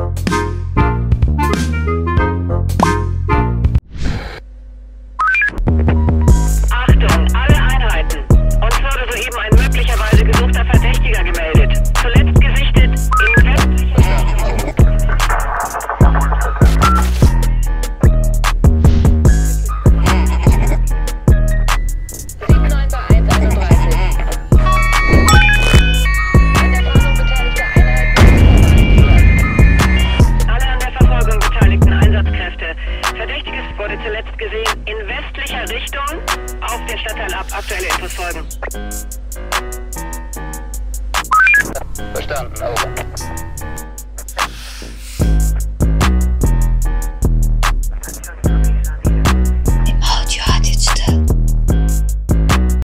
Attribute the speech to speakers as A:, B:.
A: you wurde zuletzt gesehen in westlicher Richtung. Auf den Stadtteil ab. Aktuelle Infos folgen.
B: Verstanden, over.